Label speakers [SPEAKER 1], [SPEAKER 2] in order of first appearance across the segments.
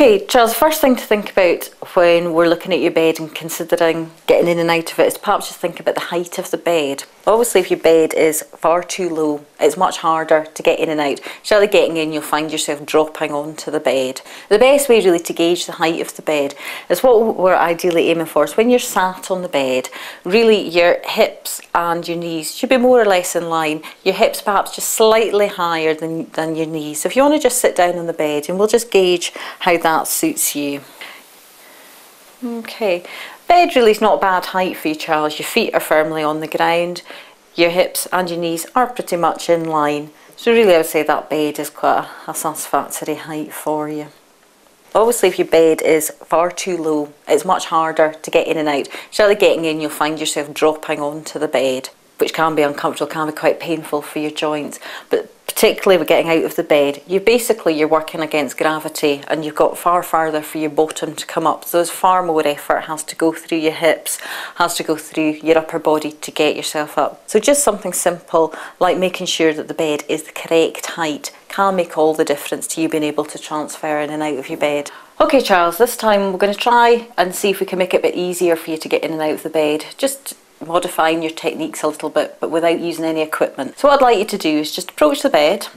[SPEAKER 1] Okay, Charles, first thing to think about when we're looking at your bed and considering getting in and out of it is perhaps just think about the height of the bed. Obviously, if your bed is far too low, it's much harder to get in and out. Of getting in, you'll find yourself dropping onto the bed. The best way really to gauge the height of the bed is what we're ideally aiming for. is when you're sat on the bed, really your hips and your knees should be more or less in line. Your hips perhaps just slightly higher than, than your knees. So if you want to just sit down on the bed and we'll just gauge how that suits you. Okay, bed really is not a bad height for you Charles. Your feet are firmly on the ground, your hips and your knees are pretty much in line. So really I would say that bed is quite a, a satisfactory height for you. Obviously if your bed is far too low, it's much harder to get in and out. Of getting in, you'll find yourself dropping onto the bed, which can be uncomfortable, can be quite painful for your joints. But particularly with getting out of the bed, you basically you're working against gravity and you've got far farther for your bottom to come up. So there's far more effort has to go through your hips, has to go through your upper body to get yourself up. So just something simple like making sure that the bed is the correct height can make all the difference to you being able to transfer in and out of your bed. Okay Charles, this time we're going to try and see if we can make it a bit easier for you to get in and out of the bed. Just modifying your techniques a little bit but without using any equipment. So what I'd like you to do is just approach the bed.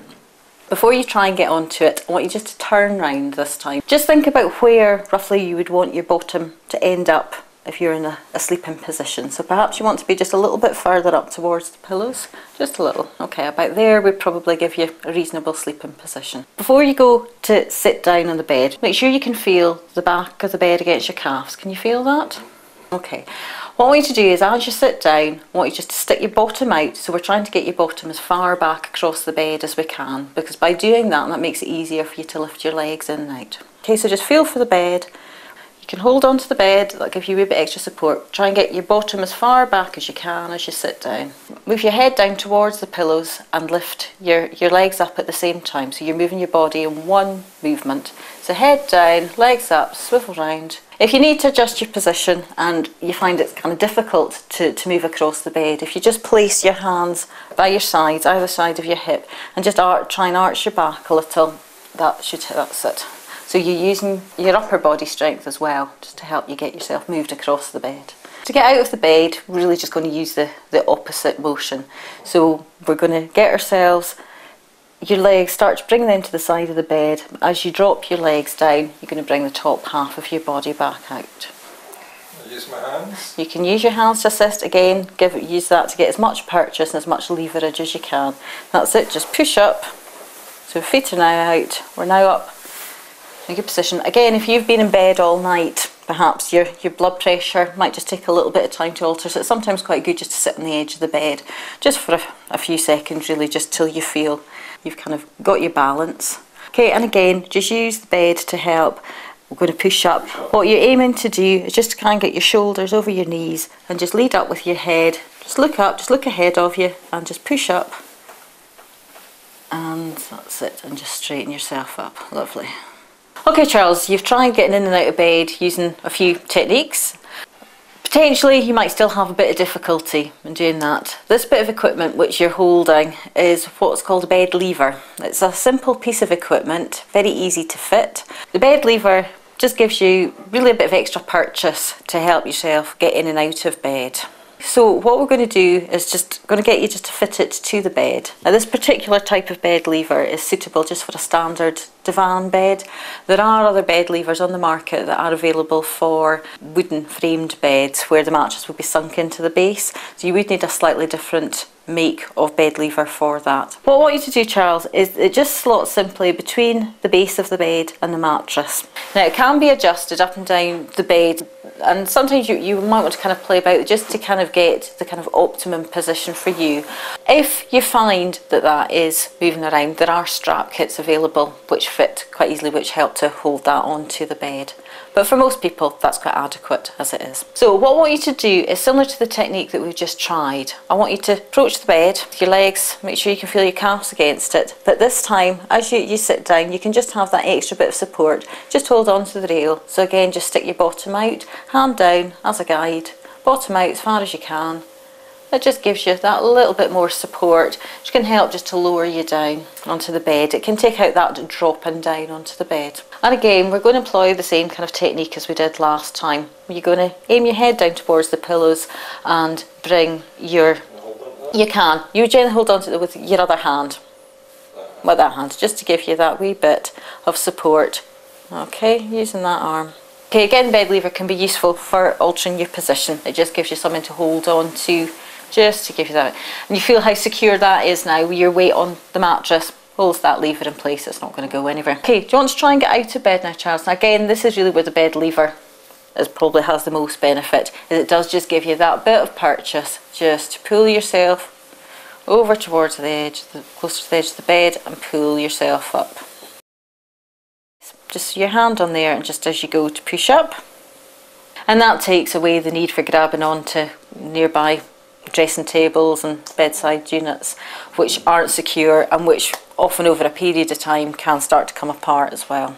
[SPEAKER 1] Before you try and get onto it, I want you just to turn round this time. Just think about where roughly you would want your bottom to end up if you're in a, a, sleeping position. So perhaps you want to be just a little bit further up towards the pillows, just a little. Okay, about there would probably give you a reasonable sleeping position. Before you go to sit down on the bed, make sure you can feel the back of the bed against your calves. Can you feel that? Okay. What I want you to do is as you sit down, I want you just to stick your bottom out. So we're trying to get your bottom as far back across the bed as we can because by doing that, that makes it easier for you to lift your legs in and out. Okay, so just feel for the bed. You can hold onto the bed, that'll give you a bit extra support. Try and get your bottom as far back as you can as you sit down. Move your head down towards the pillows and lift your, your legs up at the same time. So you're moving your body in one movement. So head down, legs up, swivel round, if you need to adjust your position and you find it's kind of difficult to, to move across the bed, if you just place your hands by your sides, either side of your hip, and just arch, try and arch your back a little, that should, that's it. So you're using your upper body strength as well, just to help you get yourself moved across the bed. To get out of the bed, we're really just going to use the, the opposite motion. So we're going to get ourselves your legs, start to bring them to the side of the bed. As you drop your legs down, you're going to bring the top half of your body back out.
[SPEAKER 2] Use my hands.
[SPEAKER 1] You can use your hands to assist again. Give use that to get as much purchase and as much leverage as you can. That's it. Just push up. So feet are now out. We're now up in a good position. Again, if you've been in bed all night, perhaps your your blood pressure might just take a little bit of time to alter. So it's sometimes quite good just to sit on the edge of the bed, just for a, a few seconds, really, just till you feel you've kind of got your balance. Okay, and again, just use the bed to help. We're going to push up. What you're aiming to do is just try and get your shoulders over your knees and just lead up with your head. Just look up, just look ahead of you and just push up. And that's it, and just straighten yourself up. Lovely. Okay, Charles, you've tried getting in and out of bed using a few techniques. Potentially you might still have a bit of difficulty in doing that. This bit of equipment which you're holding is what's called a bed lever. It's a simple piece of equipment, very easy to fit. The bed lever just gives you really a bit of extra purchase to help yourself get in and out of bed. So what we're going to do is just going to get you just to fit it to the bed. Now this particular type of bed lever is suitable just for a standard divan bed. There are other bed levers on the market that are available for wooden framed beds where the mattress will be sunk into the base. So you would need a slightly different make of bed lever for that. What I want you to do Charles is it just slots simply between the base of the bed and the mattress. Now it can be adjusted up and down the bed and sometimes you, you might want to kind of play about just to kind of get the kind of optimum position for you. If you find that that is moving around, there are strap kits available which fit quite easily, which help to hold that onto the bed. But for most people, that's quite adequate as it is. So what I want you to do is similar to the technique that we've just tried. I want you to approach the bed with your legs, make sure you can feel your calves against it. But this time, as you, you sit down, you can just have that extra bit of support. Just hold on to the rail. So again, just stick your bottom out, hand down as a guide, bottom out as far as you can. That just gives you that little bit more support, which can help just to lower you down onto the bed. It can take out that dropping down onto the bed. And again, we're going to employ the same kind of technique as we did last time. You're going to aim your head down towards the pillows and bring your... You can. You gently hold on to it with your other hand. With that hand, just to give you that wee bit of support. Okay, using that arm. Okay, again, bed lever can be useful for altering your position. It just gives you something to hold on to just to give you that. And you feel how secure that is now your weight on the mattress holds that lever in place, it's not going to go anywhere. Okay, do you want to try and get out of bed now, Charles? Now again, this is really where the bed lever is probably has the most benefit, is it does just give you that bit of purchase, just to pull yourself over towards the edge, the, closer to the edge of the bed and pull yourself up. Just your hand on there and just as you go to push up. And that takes away the need for grabbing onto nearby dressing tables and bedside units, which aren't secure and which often over a period of time can start to come apart as well.